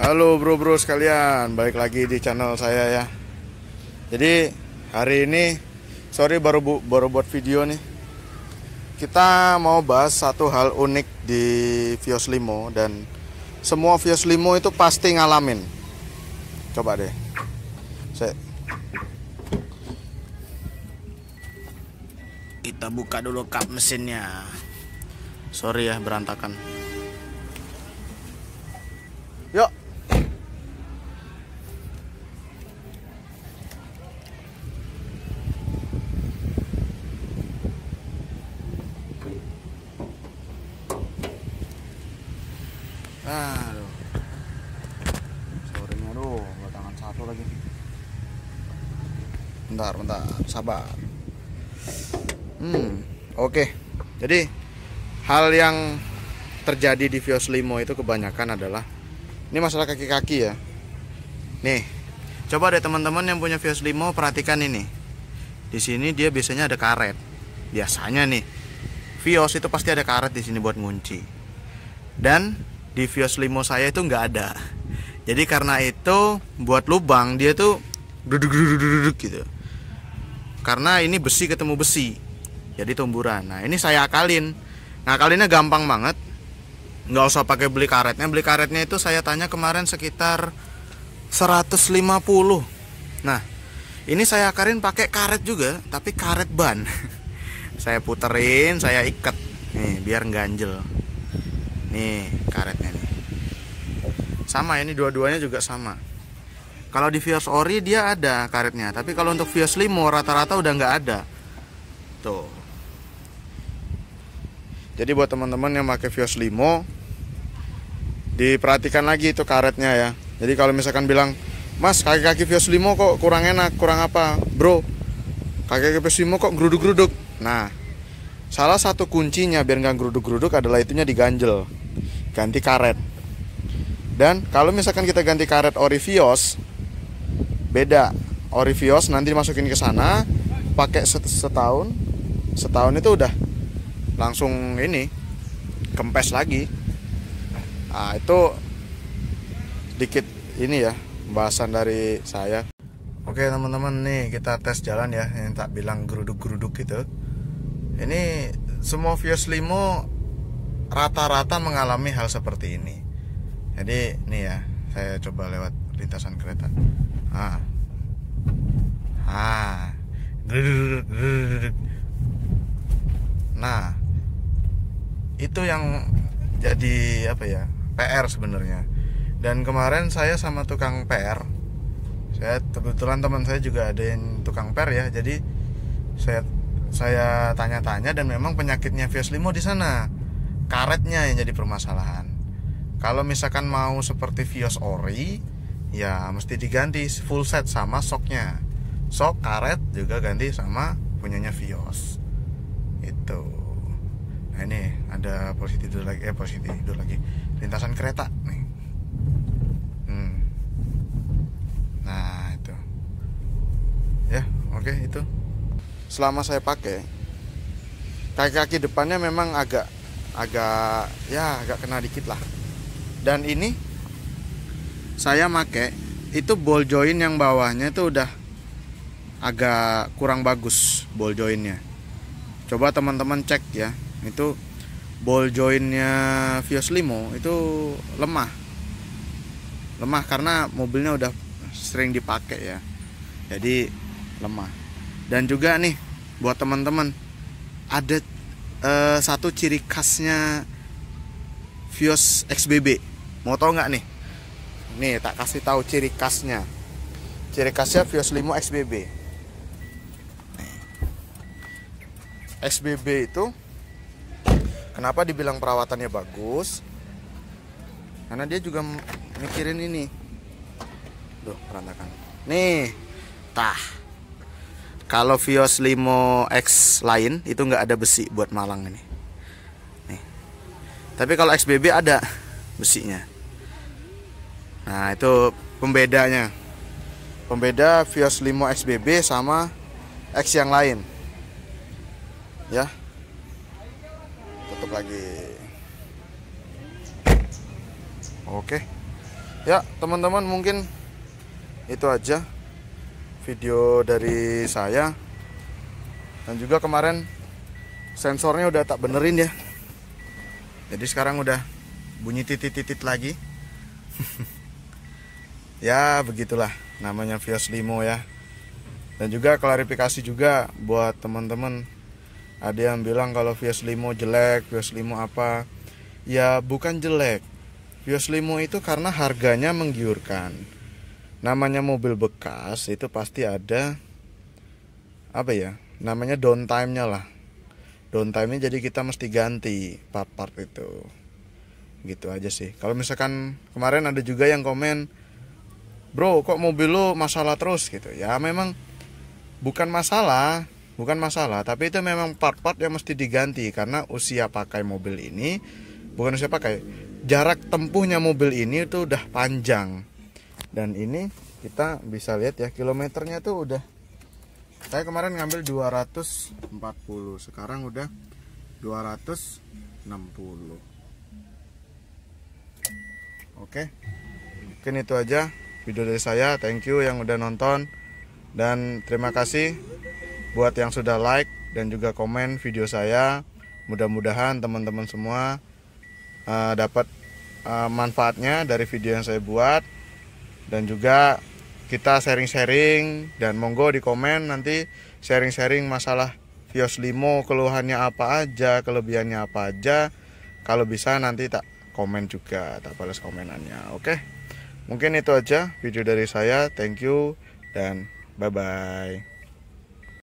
Halo bro-bro sekalian, balik lagi di channel saya ya. Jadi hari ini, sorry baru bu, baru buat video nih. Kita mau bahas satu hal unik di Vios Limo dan semua Vios Limo itu pasti ngalamin. Coba deh, saya. Kita buka dulu kap mesinnya. Sorry ya berantakan. Yuk. Aduh. Sorenya aduh, buat tangan satu lagi. Bentar, bentar, sabar. Hmm, oke. Jadi hal yang terjadi di Vios Limo itu kebanyakan adalah ini masalah kaki-kaki ya. Nih, coba deh teman-teman yang punya Vios Limo perhatikan ini. Di sini dia biasanya ada karet. Biasanya nih, Vios itu pasti ada karet di sini buat ngunci. Dan di Vios Limo saya itu nggak ada. Jadi karena itu buat lubang dia tuh duduk-duduk gitu. Karena ini besi ketemu besi. Jadi tumburan. Nah, ini saya akalin. Ngakalinnya gampang banget. Nggak usah pakai beli karetnya. Beli karetnya itu saya tanya kemarin sekitar 150 nah ini saya akarin pakai karet juga tapi karet ban. Saya puterin saya ikat. Nih biar ganjel nih karetnya nih. Sama ini dua-duanya juga sama kalau di Vios Ori dia ada karetnya tapi kalau untuk Vios Limo rata-rata udah nggak ada. Tuh. Jadi buat teman-teman yang pakai Vios Limo diperhatikan lagi itu karetnya ya. Jadi kalau misalkan bilang mas kaki-kaki Vios Limo kok kurang enak kurang apa? Bro kaki-kaki Vios Limo kok geruduk-geruduk. Nah salah satu kuncinya biar nggak geruduk-geruduk adalah itunya diganjel ganti karet. Dan kalau misalkan kita ganti karet ori Vios beda ori Vios nanti dimasukin ke sana pakai setahun setahun itu udah langsung ini kempes lagi Nah, itu sedikit ini ya bahasan dari saya. Oke teman-teman nih kita tes jalan ya yang tak bilang geruduk-geruduk gitu. Ini semua Vios Limo rata-rata mengalami hal seperti ini. Jadi nih ya saya coba lewat lintasan kereta. Ah, ah, Nah, itu yang jadi apa ya PR sebenarnya dan kemarin saya sama tukang PR saya kebetulan teman saya juga ada yang tukang PR ya jadi saya saya tanya-tanya dan memang penyakitnya Vios Limo di sana karetnya yang jadi permasalahan kalau misalkan mau seperti Vios Ori ya mesti diganti full set sama soknya. Sok karet juga ganti sama punyanya Vios. Itu. Nah ini ada posisi tidur lagi eh posisi tidur lagi. Lintasan kereta nih. Hmm. nah itu. Ya oke itu. Selama saya pakai kaki-kaki depannya memang agak agak ya agak kena dikit lah. Dan ini saya make itu ball joint yang bawahnya itu udah agak kurang bagus ball jointnya. Coba teman-teman cek ya itu ball jointnya Vios Limo itu lemah. Lemah karena mobilnya udah sering dipakai ya jadi lemah. Dan juga nih buat teman-teman ada uh, satu ciri khasnya Vios XBB mau tau nggak nih nih tak kasih tahu ciri khasnya ciri khasnya Vios Limo XBB XBB itu Kenapa dibilang perawatannya bagus? Karena dia juga mikirin ini. Duh, perantakan. Nih, tah. Kalau Vios Limo X lain itu nggak ada besi buat malang ini. Nih. Tapi kalau XBB ada besinya. Nah, itu pembedanya. Pembeda Vios Limo XBB sama X yang lain. Ya. Tutup lagi. Oke. Ya teman-teman mungkin itu aja video dari saya. Dan juga kemarin sensornya udah tak benerin ya. Jadi sekarang udah bunyi titit-titit lagi ya begitulah. Namanya Vios Limo ya. Dan juga klarifikasi juga buat teman-teman. Ada yang bilang kalau Vios Limo jelek Vios Limo apa. Ya bukan jelek. Vios Limo itu karena harganya menggiurkan. Namanya mobil bekas itu pasti ada apa ya namanya downtime nya lah. Downtime nya jadi kita mesti ganti part-part itu. Gitu aja sih. Kalau misalkan kemarin ada juga yang komen bro kok mobil lo masalah terus? Gitu. Ya memang bukan masalah bukan masalah tapi itu memang part-part yang mesti diganti karena usia pakai mobil ini bukan usia pakai jarak tempuhnya mobil ini itu udah panjang. Dan ini kita bisa lihat ya kilometernya tuh udah saya kemarin ngambil 240 sekarang udah 260 oke mungkin itu aja video dari saya thank you yang udah nonton dan terima kasih buat yang sudah like dan juga komen video saya. Mudah-mudahan teman-teman semua uh, dapat uh, manfaatnya dari video yang saya buat dan juga kita sharing-sharing dan monggo di komen nanti sharing-sharing masalah Vios Limo keluhannya apa aja, kelebihannya apa aja. Kalau bisa nanti tak komen juga, tak balas komenannya. Oke. Mungkin itu aja video dari saya. Thank you dan Bye bye.